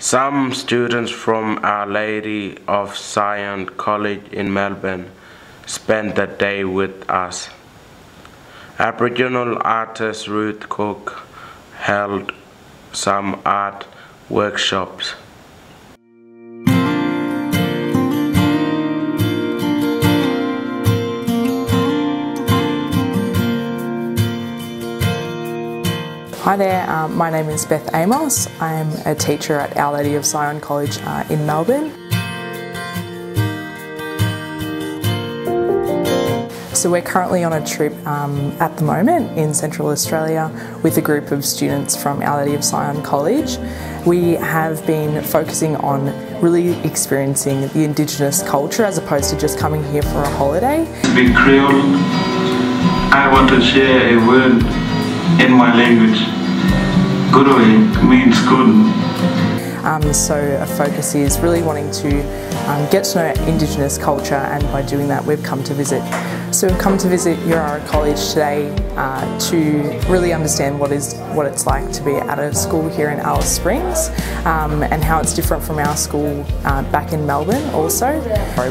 Some students from Our Lady of Sion College in Melbourne spent the day with us. Aboriginal artist Ruth Cook held some art workshops. Hi there, um, my name is Beth Amos. I'm a teacher at Our Lady of Sion College uh, in Melbourne. So we're currently on a trip um, at the moment in Central Australia with a group of students from Our Lady of Sion College. We have been focusing on really experiencing the Indigenous culture as opposed to just coming here for a holiday. Speak Creole. I want to share a word in my language. Means good. Um, so a focus is really wanting to um, get to know Indigenous culture and by doing that we've come to visit. So we've come to visit Yirara College today uh, to really understand what is what it's like to be at a school here in Alice Springs um, and how it's different from our school uh, back in Melbourne also.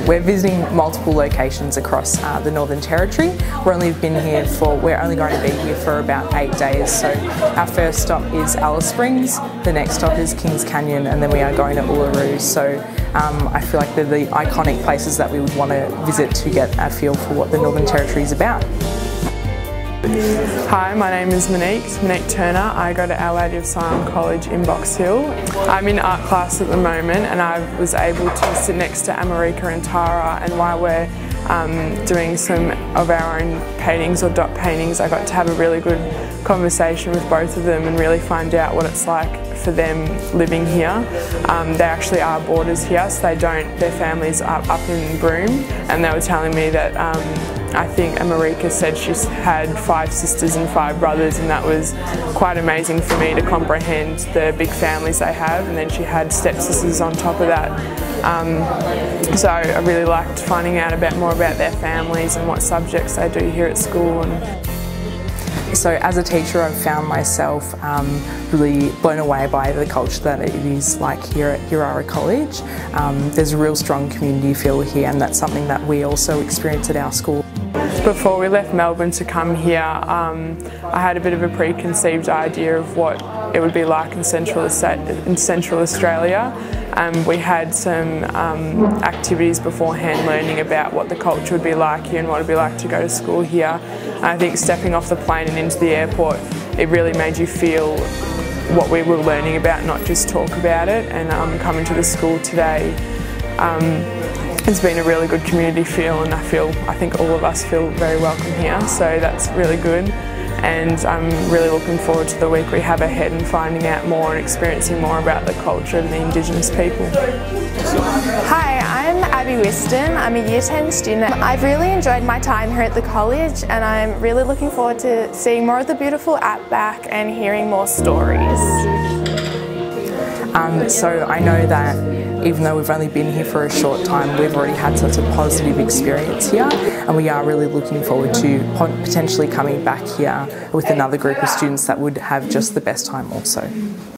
We're visiting multiple locations across uh, the Northern Territory. We're only been here for, we're only going to be here for about eight days. So our first stop is Alice Springs, the next stop is Kings Canyon and then we are going to Uluru. So um, I feel like they're the iconic places that we would want to visit to get a feel for what the Northern Territory is about. Hi, my name is Monique, Monique Turner. I go to Our Lady of Sion College in Box Hill. I'm in art class at the moment and I was able to sit next to America and Tara and while we're um, doing some of our own paintings or dot paintings I got to have a really good conversation with both of them and really find out what it's like for them living here. Um, they actually are boarders here so they don't, their families are up in Broome and they were telling me that um, I think America said she's had five sisters and five brothers and that was quite amazing for me to comprehend the big families they have and then she had stepsisters on top of that. Um, so I really liked finding out a bit more about their families and what subjects they do here at school. And, so as a teacher I've found myself um, really blown away by the culture that it is like here at Yirara College. Um, there's a real strong community feel here and that's something that we also experience at our school. Before we left Melbourne to come here, um, I had a bit of a preconceived idea of what it would be like in Central, in Central Australia. Um, we had some um, activities beforehand learning about what the culture would be like here and what it would be like to go to school here. And I think stepping off the plane and into the airport, it really made you feel what we were learning about, not just talk about it. And um, coming to the school today, um, it's been a really good community feel and I feel, I think all of us feel very welcome here, so that's really good and I'm really looking forward to the week we have ahead and finding out more and experiencing more about the culture of the Indigenous people. Hi, I'm Abby Whiston. I'm a Year 10 student. I've really enjoyed my time here at the college and I'm really looking forward to seeing more of the beautiful outback and hearing more stories. Um, so I know that even though we've only been here for a short time, we've already had such a positive experience here and we are really looking forward to potentially coming back here with another group of students that would have just the best time also.